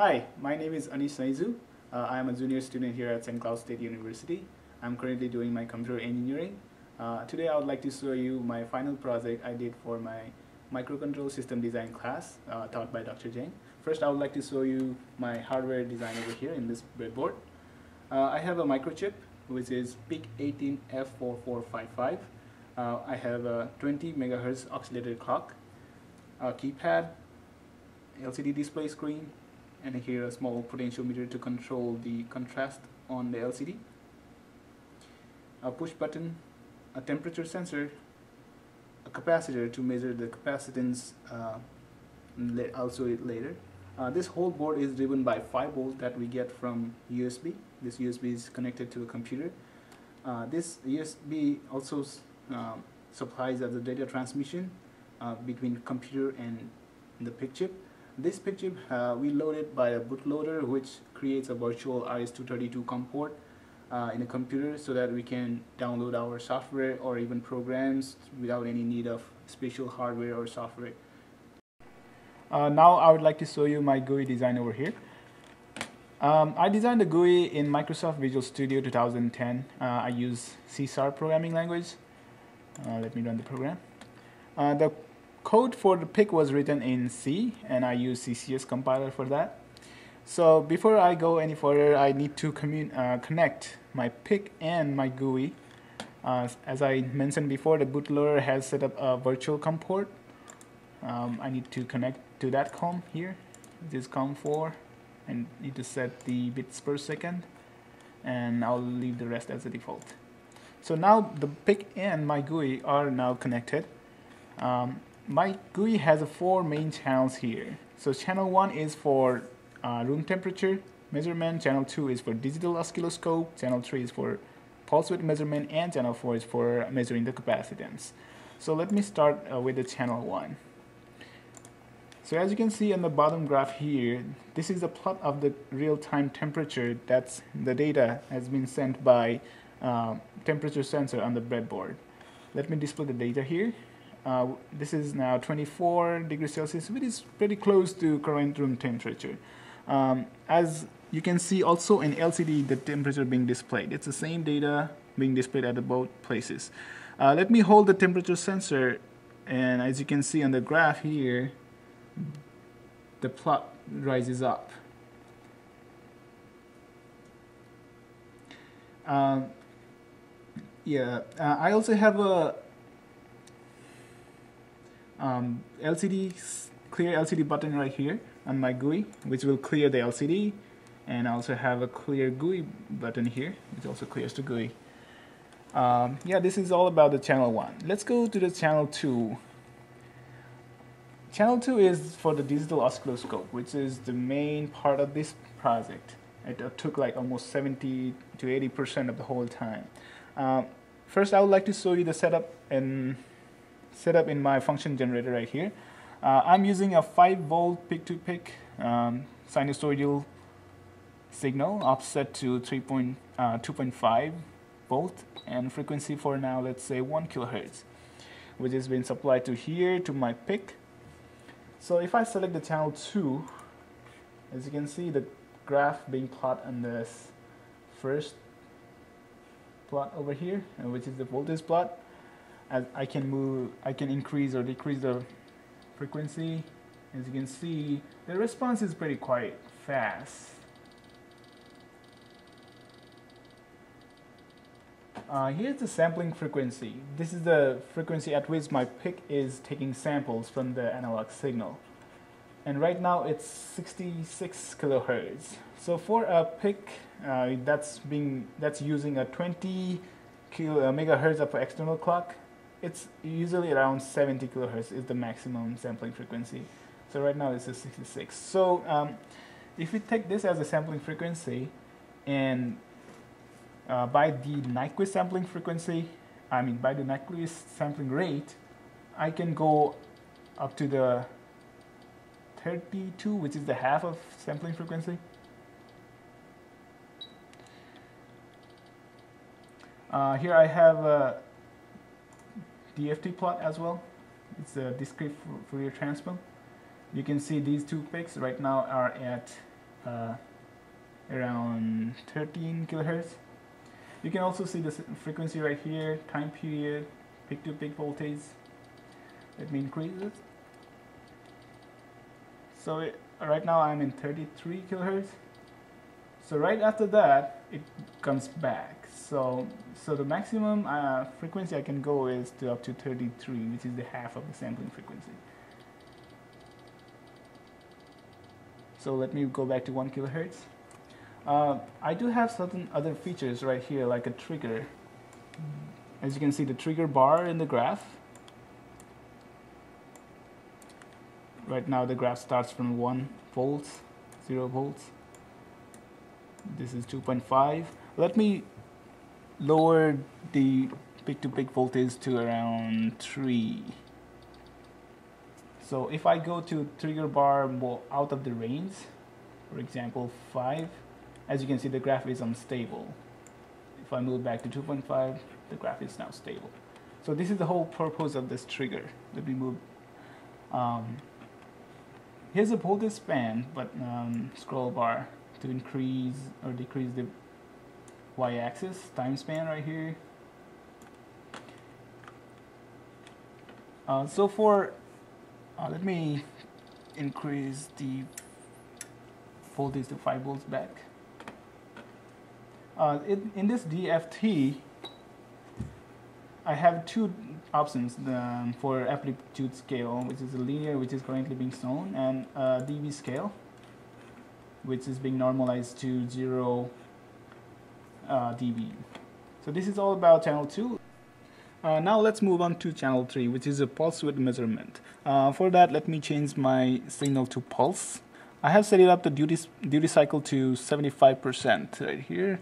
Hi, my name is Anish Sainju. Uh, I am a junior student here at St. Cloud State University. I'm currently doing my computer engineering. Uh, today I would like to show you my final project I did for my microcontrol system design class uh, taught by Dr. Zheng. First I would like to show you my hardware design over here in this breadboard. Uh, I have a microchip which is PIC18F4455. Uh, I have a 20 megahertz oscillator clock, a keypad, LCD display screen, and here a small potentiometer to control the contrast on the LCD, a push button, a temperature sensor, a capacitor to measure the capacitance uh, it later. Uh, this whole board is driven by 5 volt that we get from USB. This USB is connected to a computer. Uh, this USB also um, supplies as a data transmission uh, between computer and the PIC chip. This PIC chip uh, we load it by a bootloader which creates a virtual RS-232 COM port uh, in a computer so that we can download our software or even programs without any need of special hardware or software. Uh, now I would like to show you my GUI design over here. Um, I designed the GUI in Microsoft Visual Studio 2010. Uh, I use C Sharp programming language. Uh, let me run the program. Uh, the code for the PIC was written in C and I use CCS compiler for that. So before I go any further, I need to uh, connect my PIC and my GUI. Uh, as I mentioned before, the bootloader has set up a virtual COM port. Um, I need to connect to that COM here. This COM4 and need to set the bits per second and I'll leave the rest as a default. So now the PIC and my GUI are now connected. Um, my GUI has four main channels here. So channel 1 is for uh, room temperature measurement, channel 2 is for digital oscilloscope, channel 3 is for pulse width measurement, and channel 4 is for measuring the capacitance. So let me start uh, with the channel 1. So as you can see on the bottom graph here, this is a plot of the real-time temperature that's the data has been sent by uh, temperature sensor on the breadboard. Let me display the data here. Uh, this is now 24 degrees Celsius, which is pretty close to current room temperature. Um, as you can see also in LCD, the temperature being displayed. It's the same data being displayed at both places. Uh, let me hold the temperature sensor, and as you can see on the graph here, the plot rises up. Um, yeah, uh, I also have a um, LCD clear LCD button right here on my GUI, which will clear the LCD, and I also have a clear GUI button here, which also clears the GUI. Um, yeah, this is all about the channel one. Let's go to the channel two. Channel 2 is for the digital oscilloscope, which is the main part of this project. It took like almost 70 to 80% of the whole time. Uh, first, I would like to show you the setup and setup in my function generator right here. Uh, I'm using a 5 volt peak-to-peak um, sinusoidal signal offset to 3.2.5 uh, volt and frequency for now let's say 1 kilohertz which has been supplied to here to my PIC so if I select the channel 2, as you can see the graph being plotted on this first plot over here, uh, which is the voltage plot. As I can move, I can increase or decrease the frequency. As you can see, the response is pretty quite fast. Uh, here's the sampling frequency. This is the frequency at which my PIC is taking samples from the analog signal. And right now it's 66 kilohertz. So for a PIC uh, that's being that's using a 20 kilo, uh, megahertz of external clock, it's usually around 70 kilohertz is the maximum sampling frequency. So right now it's a 66. So um, if we take this as a sampling frequency and uh, by the Nyquist sampling frequency, I mean by the Nyquist sampling rate, I can go up to the 32, which is the half of sampling frequency. Uh, here I have a DFT plot as well. It's a discrete Fourier transform. You can see these two peaks right now are at uh, around 13 kilohertz. You can also see the frequency right here, time period, peak to peak voltage. Let me increase it. So it, right now I'm in 33 kilohertz. So right after that, it comes back. So so the maximum uh, frequency I can go is to up to 33, which is the half of the sampling frequency. So let me go back to 1 kilohertz. Uh, I do have certain other features right here, like a trigger. As you can see, the trigger bar in the graph. Right now the graph starts from 1 volts, 0 volts. This is 2.5. Let me lower the peak-to-peak -peak voltage to around 3. So if I go to trigger bar out of the range, for example 5, as you can see the graph is unstable. If I move back to 2.5, the graph is now stable. So this is the whole purpose of this trigger. Let me move. Um, here's a voltage span, but um, scroll bar to increase or decrease the y-axis time span right here. Uh, so for, uh, let me increase the voltage to 5 volts back. Uh, in, this DFT, I have two options um, for amplitude scale, which is a linear, which is currently being shown, and a dB scale, which is being normalized to 0 uh, dB. So this is all about channel 2. Uh, now let's move on to channel 3 which is a pulse width measurement. Uh, for that let me change my signal to pulse. I have set it up the duty, duty cycle to 75% right here.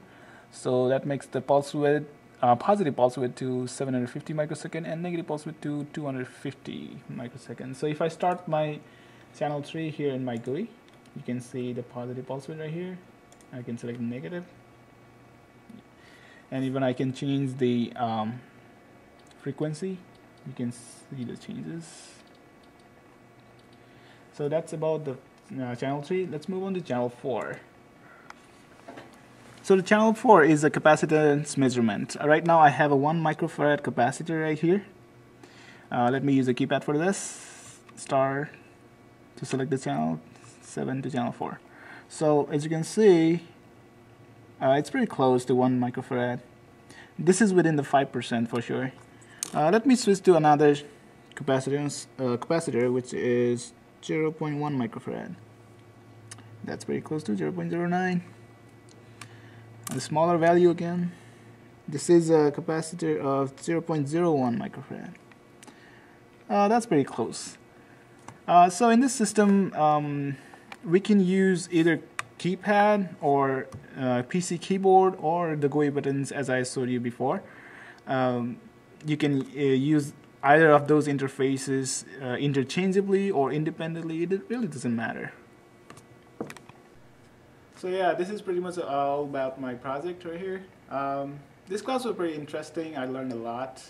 So that makes the pulse width, uh, positive pulse width to 750 microsecond and negative pulse width to 250 microseconds. So if I start my channel 3 here in my GUI, you can see the positive pulse width right here. I can select negative and even I can change the um, frequency. You can see the changes. So that's about the uh, channel 3 let's move on to channel 4 so the channel 4 is a capacitance measurement. Uh, right now I have a 1 microfarad capacitor right here. Uh, let me use the keypad for this. Star to select the channel 7 to channel 4 so as you can see uh, it's pretty close to 1 microfarad. This is within the 5% for sure. Uh, let me switch to another capacitance, uh, capacitor which is 0.1 microfarad. That's pretty close to 0.09. A smaller value again. This is a capacitor of 0.01 microfarad. Uh, that's pretty close. Uh, so in this system, um, we can use either keypad or uh, PC keyboard or the GUI buttons as I showed you before. Um, you can uh, use either of those interfaces uh, interchangeably or independently. It really doesn't matter. So yeah, this is pretty much all about my project right here. Um, this class was pretty interesting. I learned a lot,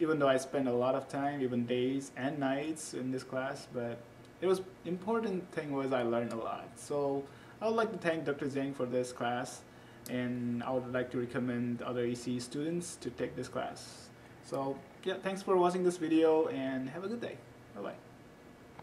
even though I spent a lot of time, even days and nights in this class. But it was important thing was I learned a lot. So I would like to thank Dr. Zheng for this class and I would like to recommend other EC students to take this class. So yeah, thanks for watching this video and have a good day. Bye-bye.